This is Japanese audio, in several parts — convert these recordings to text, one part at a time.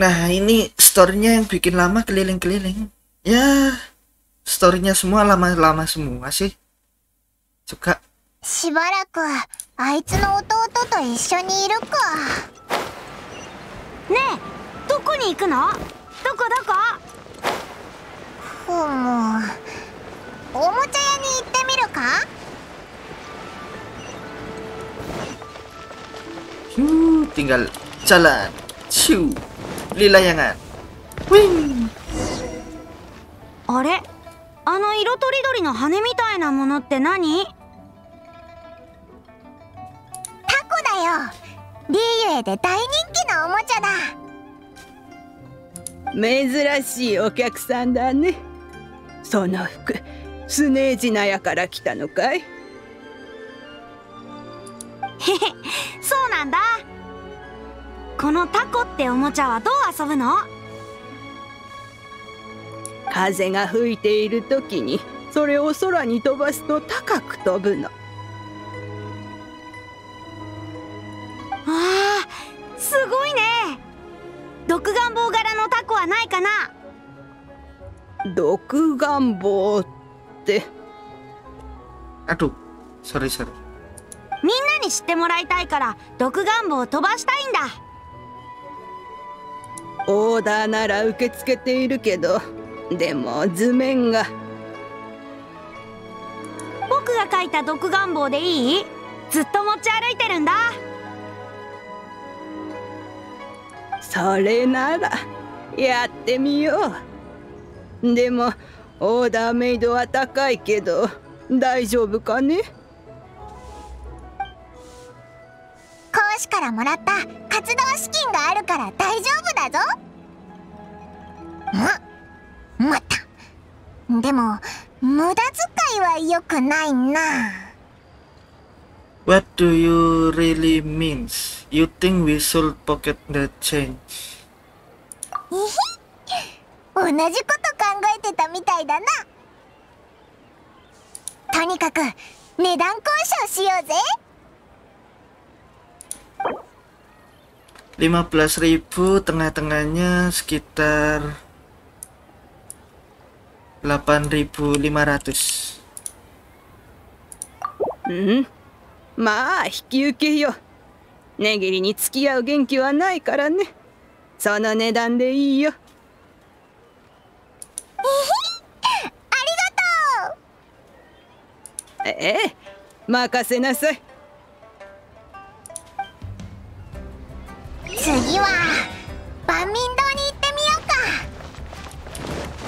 Nah, ini storynya yang bikin lama keliling-keliling. Ya, storynya semua lama-lama semua sih. Suka. しばらくあいつの弟と一緒にいるかねえどこに行くのどこどこふむおもちゃ屋に行ってみるか Huh, tinggal jalan. Ciu. Lilayangan. Wing. あれ？あの色とりどりの羽みたいなものって何？タコだよリーユエで大人気のおもちゃだ珍しいお客さんだねその服スネージナヤから来たのかい？このタコっておもちゃはどう遊ぶの？風が吹いている時にそれを空に飛ばすと高く飛ぶの。あーすごいね。独眼棒柄のタコはないかな？独眼棒って。Aduh, sorry sorry. みんなに知ってもらいたいから独眼棒を飛ばしたいんだオーダーなら受け付けているけどでも図面が。僕が描いた独眼棒でいい？ずっと持ち歩いてるんだ。それならやってみよう。でもオーダーメイドは高いけど大丈夫かね？講師からもらった活動資金があるから大丈夫だぞ。ん？まった。でも無駄遣いは良くないな。What do you really means? You think we should pocket the change? 同じこと考えてたみたいだな。とにかく値段交渉しようぜ ribu tengah-tengahnya sekitar 8500うんまあ引き受けよネギリに付き合う元気はないからねその値段でいいよありがとうええ任せなさい次は万民堂に行ってみようか。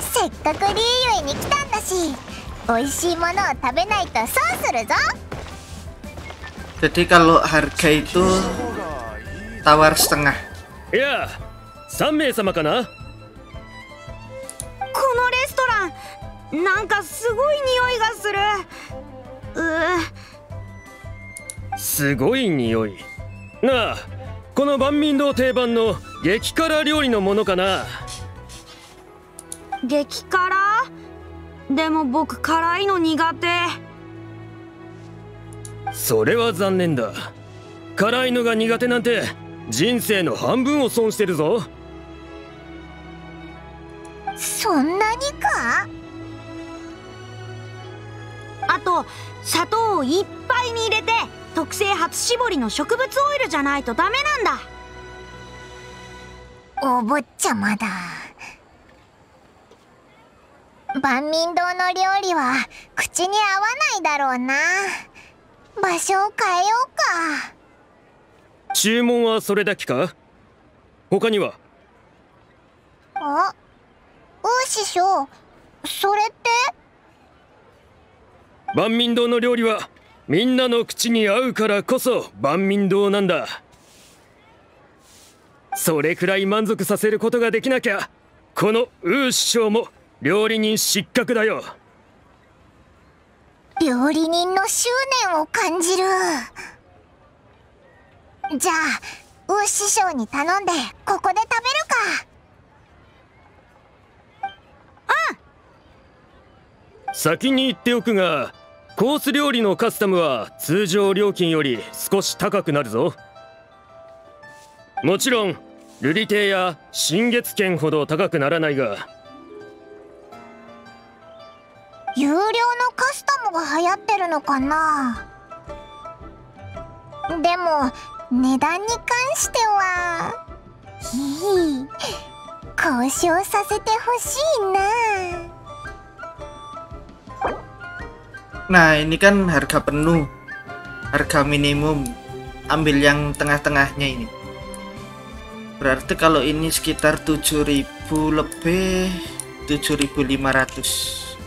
せっかくリーユエに来たんだし美味しいものを食べないと損するぞ。jadi kalau harga itu tawar setengah. いや3名様かなこのレストランなんかすごい匂いがする。うすごい匂い。なあこの万民堂定番の激辛料理のものかな？激辛？でも僕辛いの苦手。それは残念だ。辛いのが苦手なんて人生の半分を損してるぞ。そんなにか？あと砂糖をいっぱいに入れて特製初搾りの植物オイルじゃないとダメなんだ。お坊ちゃまだ。万民堂の料理は口に合わないだろうな。場所を変えようか。注文はそれだけか？他には？あう師匠それって？万民堂の料理はみんなの口に合うからこそ万民堂なんだ。それくらい満足させることができなきゃこのウー師匠も料理人失格だよ。料理人の執念を感じる。じゃあウ師匠に頼んでここで食べるか。先に言っておくがコース料理のカスタムは通常料金より少し高くなるぞ。もちろん瑠璃亭や新月券ほど高くならないが。有料のカスタムが流行ってるのかな？でも値段に関してはひい交渉させてほしいな。Nah, ini kan harga penuh. Harga minimum. Ambil yang tengah-tengahnya ini. Berarti kalau ini sekitar 7000 lebih 7500.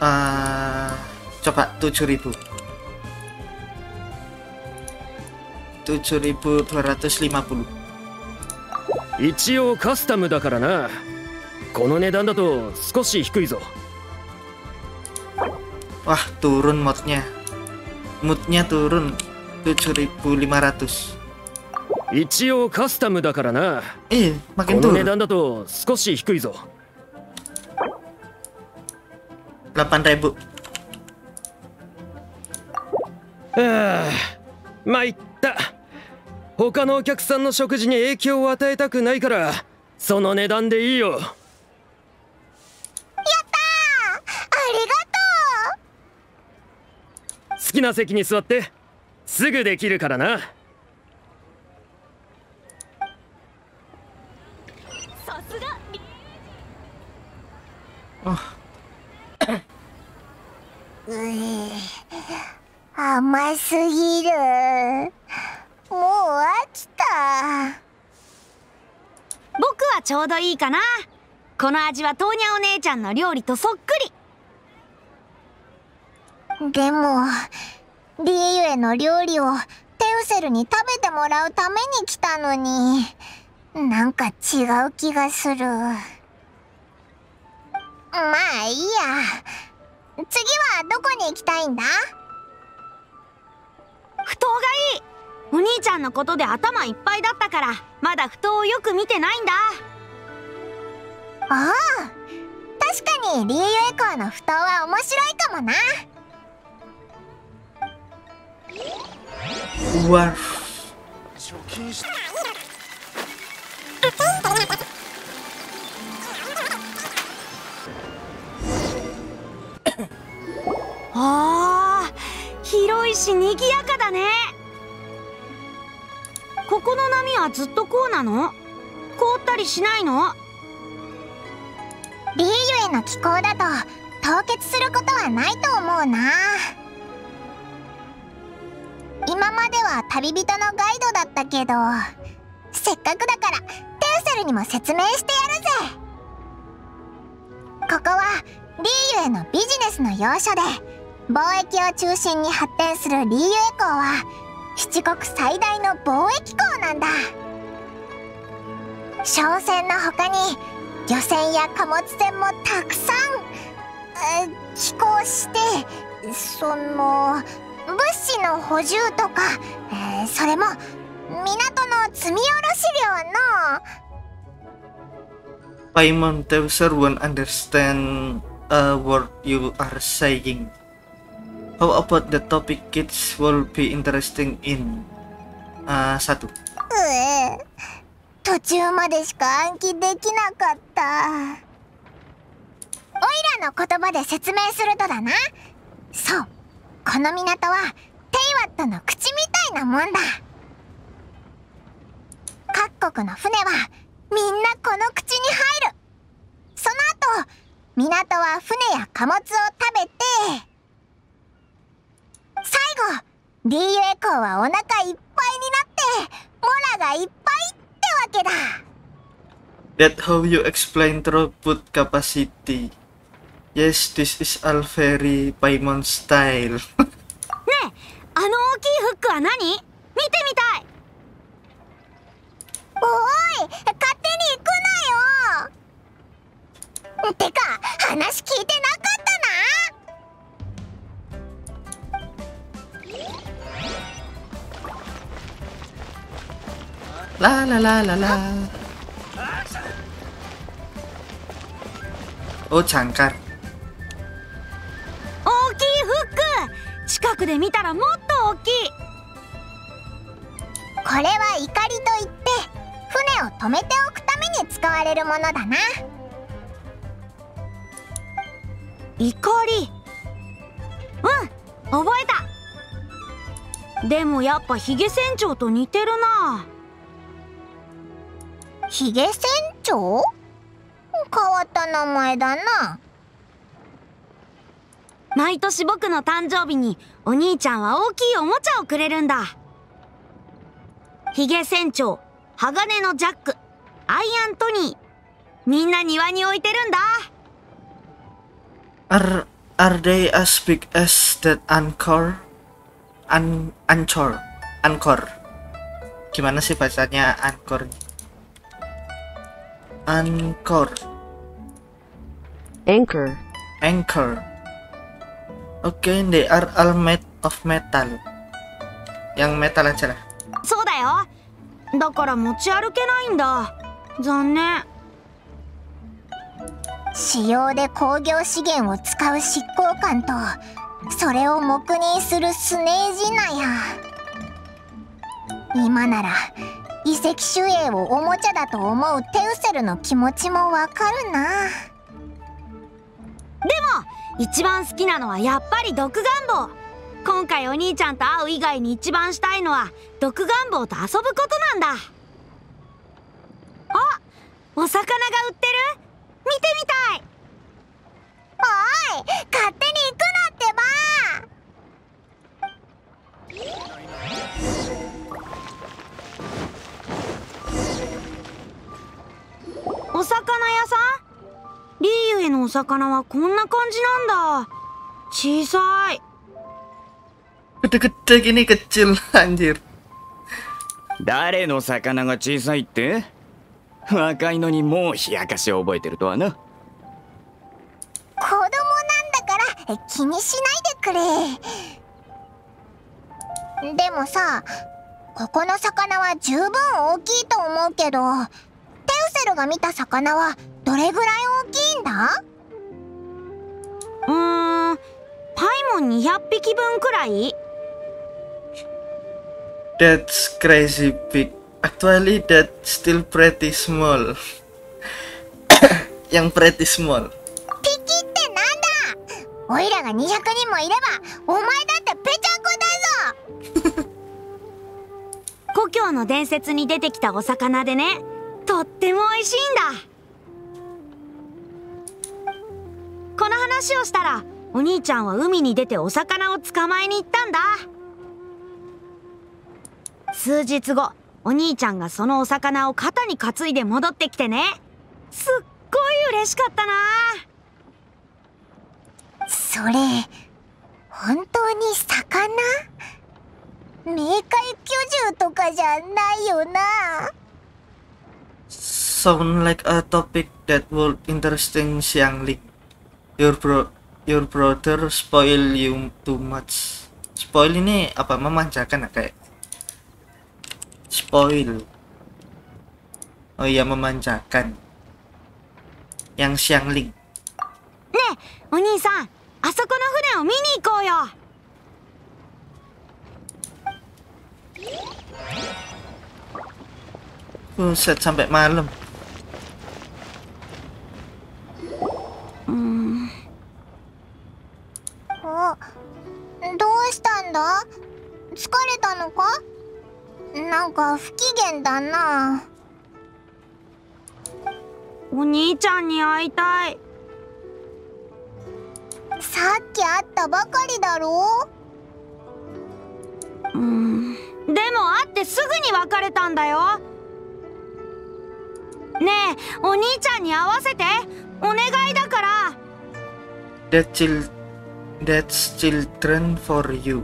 Ah, coba 7000. 7250. 一応カスタムだからな この値段だと少し低いぞ Wah, turun modnya. Moodnya turun 7500. 一応カスタムだからな Eh, こ makin の値.段だと少し低いぞ 8000. ああ参った他のお客さんの食事に影響を与えたくないからその値段でいいよきな席に座ってすぐできるからな。ううえ甘すぎる。もう飽きた。僕はちょうどいいかな。この味はトーニャお姉ちゃんの料理とそっくりでもリエユへの料理をテウセルに食べてもらうために来たのに。なんか違う気がする。まあいいや。次はどこに行きたいんだ？不当がいい。お兄ちゃんのことで頭いっぱいだったからまだ不当をよく見てないんだ。ああ。確かにリエユエコーの蓋は面白いかもな Wah, あ広いし賑やかだね。ここの波はずっとこうなの？凍ったりしないの？リーユへの気候だと凍結することはないと思うな。までは旅人のガイドだったけどせっかくだからテウセルにも説明してやるぜ。ここはリーユへのビジネスの要所で貿易を中心に発展するリーユエ港は七国最大の貿易港なんだ。商船の他に漁船や貨物船もたくさん、え寄港してその物資の補充とか、えーそれも港の積み下ろし量の Paimon Teuser won't understand a word you are saying. How about the topic kids will be interesting in? Ah, satu. うえ途中までしか暗記できなかったオイラの言葉で説明するとだなそうこの港はテイワットの口みたいなもんだ。各国の船はみんなこの口に入る。その後港は船や貨物を食べて。最後 DU エコーはお腹いっぱいになってモラがいっぱいってわけだ。That how you explain throughput capacity? Yes, this is all very Paimon style. ねえあの大きいフックは何見てみたいおい勝手に行くなよてか話聞いてなかったな La la la la la. Oh, jangkar. 大近くで見たらもっと大きい。ここれは怒りといって船を止めておくために使われるものだな。怒り？うん覚えた。でもやっぱヒゲ船長と似てるな。ヒゲ船長？変わった名前だな毎年僕の誕生日にお兄ちゃんは大きいおもちゃをくれるんだヒゲ船長鋼のジャックアイアントニーみんな庭に置いてるんだ Are are they as big as that anchor? An anchor, anchor. Gimana sih bacanya anchor? Anchor, Anchor. anchor. Okay, they are all made of metal. Yang metal aja lah. そうだよだから持ち歩けないんだ残念使用で工業資源を使う執行官とそれを黙認するスネージナや今なら遺跡守衛をおもちゃだと思うテウセルの気持ちもわかるな一番好きなのはやっぱり毒願望今回お兄ちゃんと会う以外に一番したいのは毒願望と遊ぶことなんだ。あお魚が売ってる？見てみたい。おい勝手に行くなってば。お魚屋さん？リーユへのお魚はこんな感じなんだ。小さい。Gede-gede gini kecil anjir. 誰の魚が小さいって？若いのにもう冷やかしを覚えてるとはな。子供なんだからえ気にしないでくれ。でもさここの魚は十分大きいと思うけどルが見た魚はどれぐらい大きいんだ？うーんパイモン200匹分くらい？That's crazy big. Actually, that's still pretty small. Yang pretty small. ピキってなんだ？おいらが200人もいればお前だってぺちゃんこだぞ 故郷の伝説に出てきたお魚でねとっても美味しいんだ。この話をしたらお兄ちゃんは海に出てお魚を捕まえに行ったんだ。数日後お兄ちゃんがそのお魚を肩に担いで戻ってきてね。すっごい嬉しかったな。それ本当に魚？冥界巨獣とかじゃないよな。sound like a topic that would interesting Xiangling. Your bro your brother spoil you too much. Spoil ini apa memanjakan ya kayak spoil. Oh iya memanjakan. Yang Xiangling. Ne, oni-san, asoko no fune o mini ikou yo. Buset sampai malam. That chil that's children for you.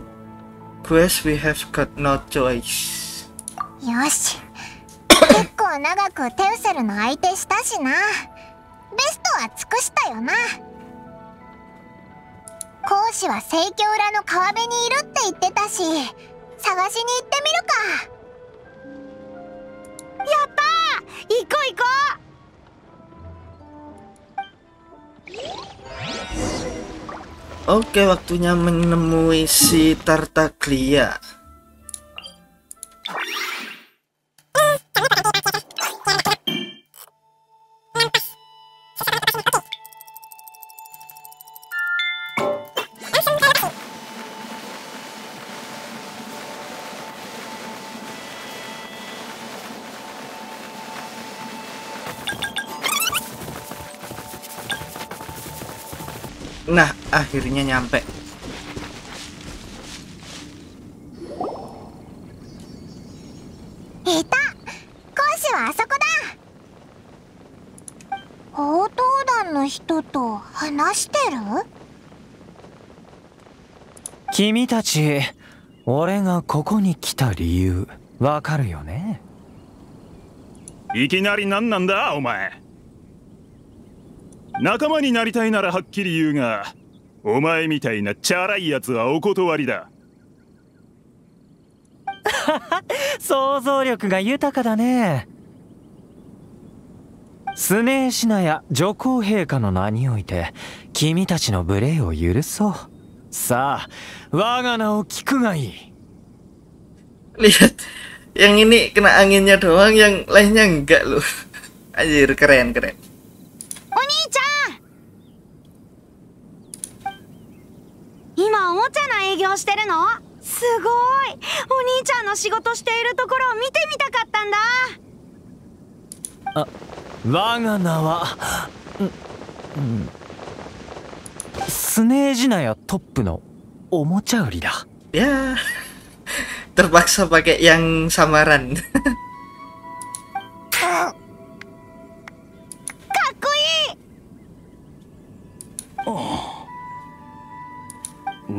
Quest we have got no choice. よし。結構長くテウセルの相手したしな。ベストは尽くしたよな。講師は聖居裏の川辺にいるって言ってたし探しに行ってみるか。やったー！行こう行こう！Oke, waktunya menemui si Tartaglia. Akhirnya nyampe. いた講師はあそこだ報道団の人と話してる君たち俺がここに来た理由わかるよねいきなり何なんだお前仲間になりたいならはっきり言うがお前みたいなチャラいやつはお断りだ。想像力が豊かだね。スネーシナや女皇陛下の名において君たちの無礼を許そう。さあ我が名を聞くがいい。Yang ini kena anginnya doang yang lainnya 営業してるの？すごい。お兄ちゃんの仕事しているところを見てみたかったんだ。我が名は、うんうん、スネージナやトップのおもちゃ売りだ。Ya, terpaksa pakai yang samaran.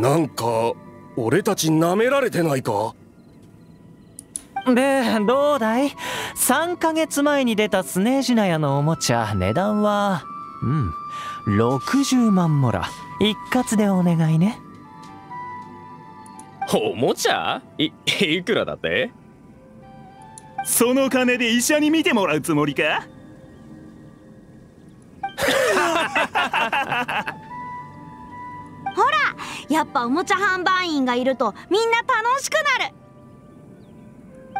なんか俺たち舐められてないか？でどうだい？3ヶ月前に出たスネージナヤのおもちゃ値段はうん60万モラ。一括でお願いね。おもちゃ？いいくらだって？その金で医者に見てもらうつもりか？やっぱおもちゃ販売員がいるとみんな楽しくなる。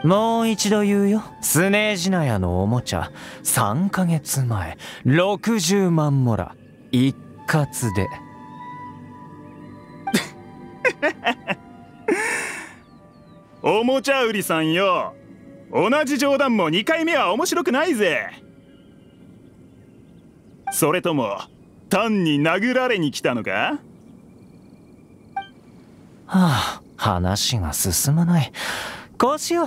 もう一度言うよ。スネージナヤのおもちゃ。3ヶ月前。60万モラ一括で。おもちゃ売りさんよ。同じ冗談も2回目は面白くないぜ。それとも単に殴られに来たのか？はあ話が進まない。こうしよう。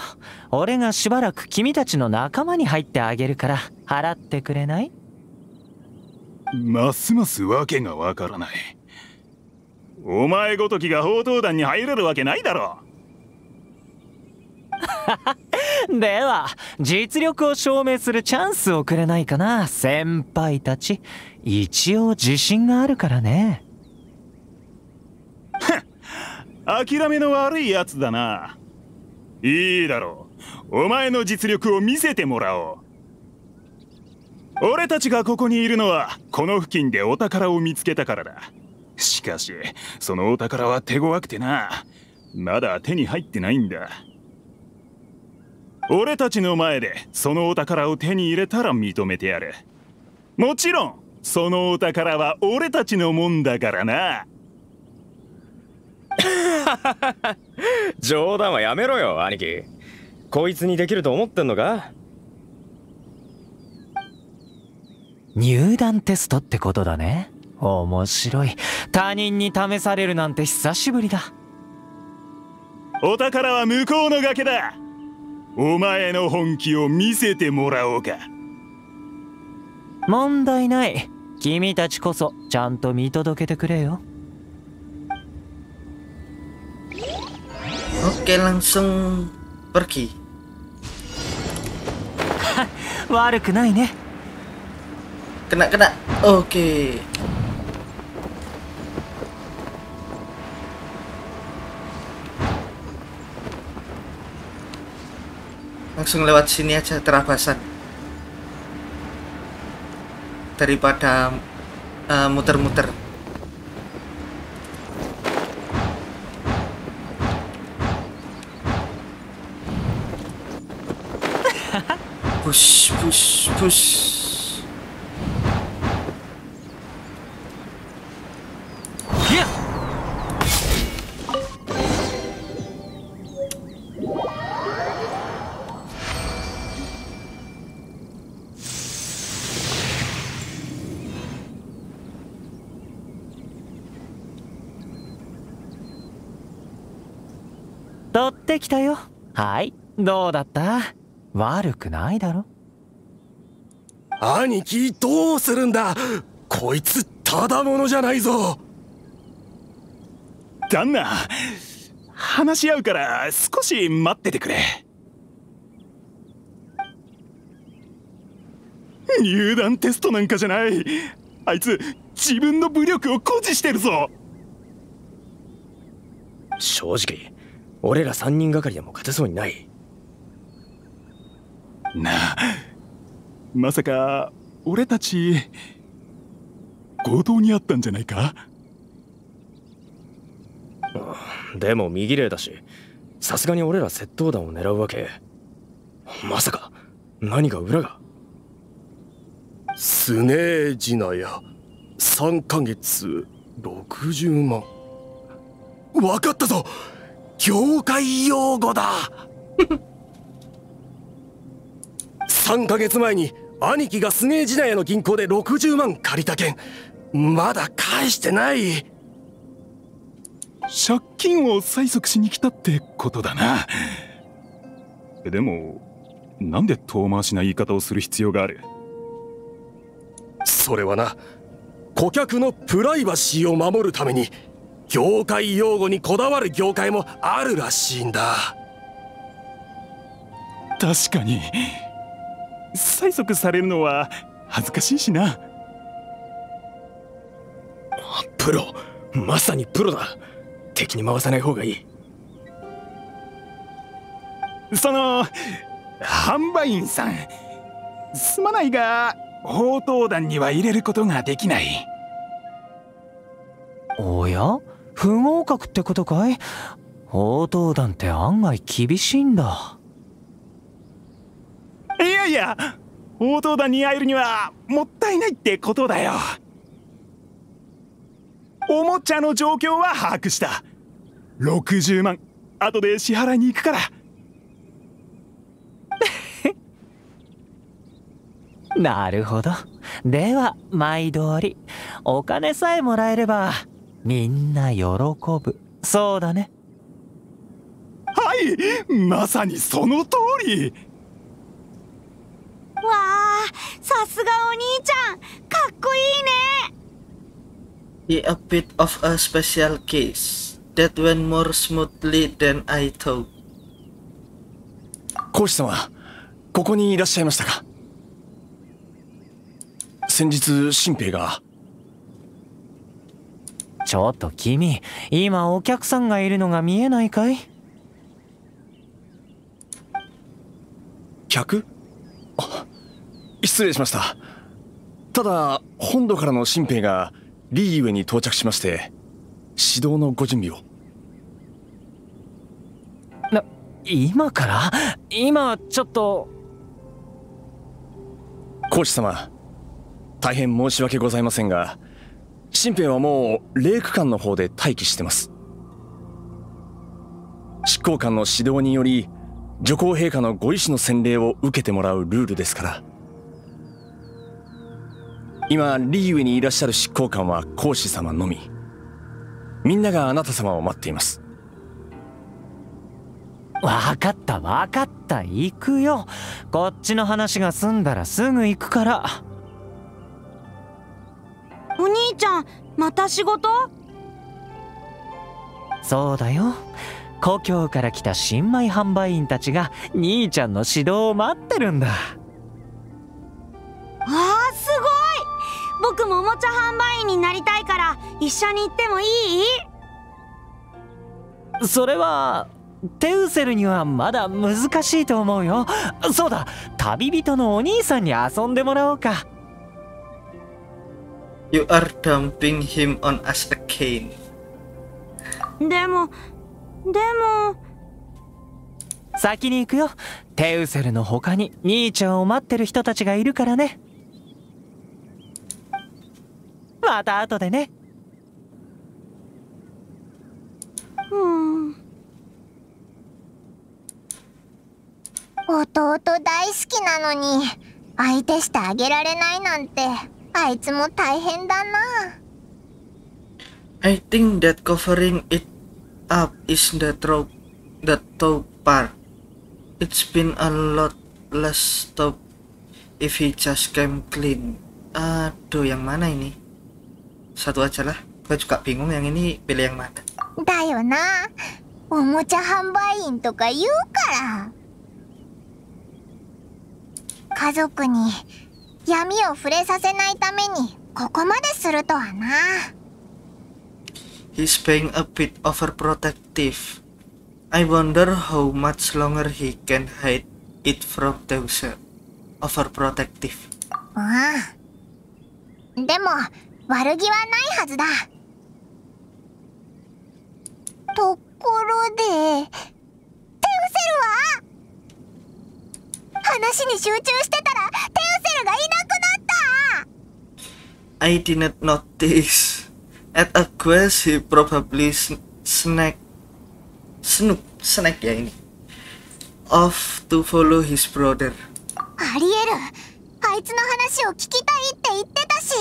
俺がしばらく君たちの仲間に入ってあげるから払ってくれない？ますますわけがわからない。お前ごときが報道団に入れるわけないだろ。では実力を証明するチャンスをくれないかな先輩たち。一応自信があるからね諦めの悪いやつだな。いいだろう。お前の実力を見せてもらおう。俺たちがここにいるのはこの付近でお宝を見つけたからだ。しかしそのお宝は手強くてな。まだ手に入ってないんだ。俺たちの前でそのお宝を手に入れたら認めてやる。もちろんそのお宝は俺たちのもんだからな。冗談はやめろよ兄貴。こいつにできると思ってんのか？入団テストってことだね。面白い。他人に試されるなんて久しぶりだ。お宝は向こうの崖だ。お前の本気を見せてもらおうか。問題ない。君たちこそちゃんと見届けてくれよ Oke, langsung pergi. 悪くないね Kena kena. Oke. Langsung lewat sini aja terabasan. Daripada シュプッシュプッシュ取ってきたよはいどうだった悪くないだろ？兄貴どうするんだ？こいつただものじゃないぞ。旦那話し合うから少し待っててくれ。入団テストなんかじゃない。あいつ自分の武力を誇示してるぞ。正直俺ら3人がかりでも勝てそうにないなあ。まさか俺たち強盗にあったんじゃないか？でも右霊だしさすがに俺ら窃盗団を狙うわけ。まさか何か裏が？スネージナや3ヶ月60万。わかったぞ！業界用語だ 3ヶ月前に兄貴がスネージナヤの銀行で60万借りた件。まだ返してない。借金を催促しに来たってことだな。でもなんで遠回しな言い方をする必要がある？それはな顧客のプライバシーを守るために業界用語にこだわる業界もあるらしいんだ。確かに催促されるのは恥ずかしいしな。プロまさにプロだ。敵に回さない方がいい。その販売員さんすまないが宝刀団には入れることができない。おや？不合格ってことかい？宝刀団って案外厳しいんだ。いやいや宝刀団に会えるにはもったいないってことだよ。おもちゃの状況は把握した。60万後で支払いに行くから。なるほど。では毎通りお金さえもらえればみんな喜ぶ。そうだね。はいまさにその通りさすがお兄ちゃんかっこいいね He a bit of a special case that went more smoothly than I thought. 講師様ここにいらっしゃいましたか先日新兵がちょっと君今お客さんがいるのが見えないかい客あ失礼しました。ただ本土からの新兵がリーユエに到着しまして指導のご準備を。な今から？今ちょっと。講師様大変申し訳ございませんが新兵はもう霊区間の方で待機してます。執行官の指導により女皇陛下のご意志の洗礼を受けてもらうルールですから今リーユエにいらっしゃる執行官は講師様のみ。みんながあなた様を待っています。わかったわかった。行くよ。こっちの話が済んだらすぐ行くから。お兄ちゃんまた仕事？そうだよ。故郷から来た新米販売員たちが兄ちゃんの指導を待ってるんだ僕もおもちゃ販売員になりたいから一緒に行ってもいい？それはテウセルにはまだ難しいと思うよ。そうだ。旅人のお兄さんに遊んでもらおうか。You are dumping him on us again. でもでも。先に行くよ。テウセルの他に兄ちゃんを待ってる人たちがいるからねまた後でねうん弟大好きなのに相手してあげられないなんてあいつも大変だな I think that covering it up is the trope the top part. It's been a lot less top if he just came clean. Aduh, yang mana ini? Satu aja lah. Gue juga bingung yang ini pilih yang mana. だよなおもちゃ販売員とか言うから家族に闇を触れさせないためにここまでするとはな He's being a bit overprotective. I wonder how much longer he can hide it from Deuser. Overprotective. うんでも悪気はないはずだところでテウセルは話に集中してたらテウセルがいなくなった I didn't notice. At a quest, he probably sn- snack, snoop, snack ya ini, off to follow his brother. ありえるあいつの話を聞きたいって言ってたし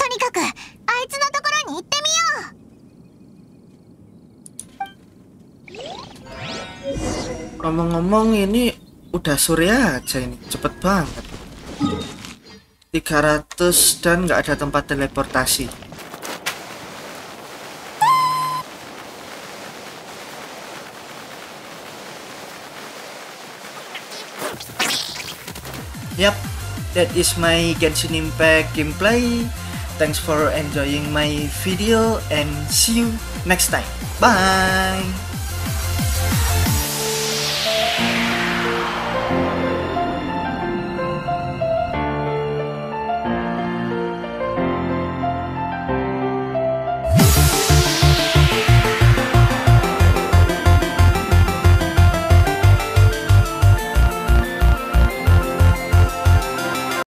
とにかくあいつのところに行ってみよう Ngomong-ngomong ini udah sore aja ini, cepet banget. 300 dan nggak ada tempat teleportasi. Yap, that is my Genshin Impact gameplay. Thanks for enjoying my video and see you next time. Bye!